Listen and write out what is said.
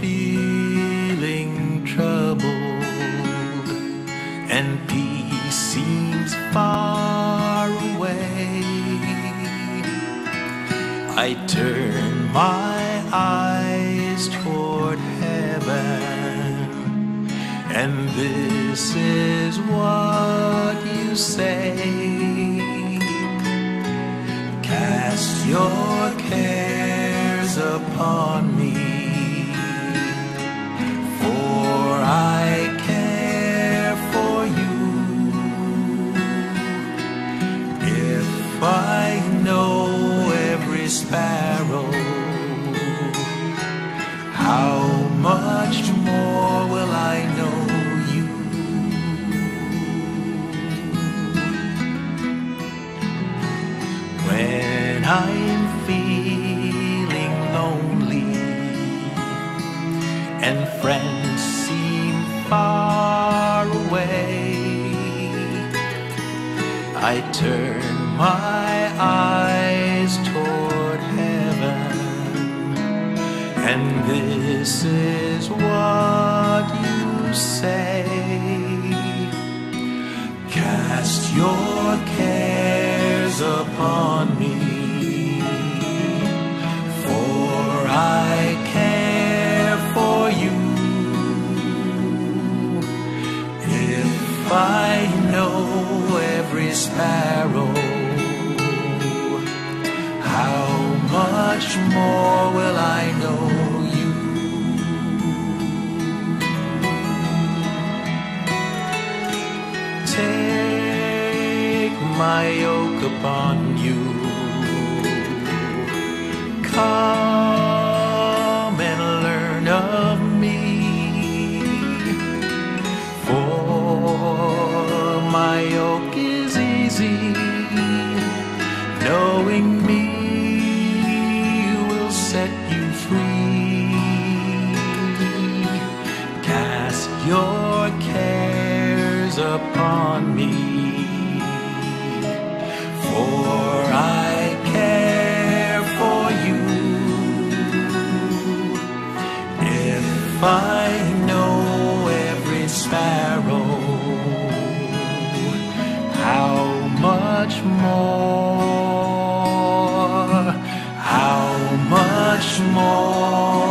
feeling troubled and peace seems far away, I turn my eyes toward heaven, and this is what you say. Cast your cares upon me, how much more will I know you? When I'm feeling lonely and friends seem far away, I turn my eyes toward and this is what you say. Cast your cares upon me, for I care for you. If I know every sparrow, much more will I know you? Take my yoke upon you. Come and learn of me. For my yoke is easy, your cares upon me, for I care for you. If I know every sparrow, how much more, how much more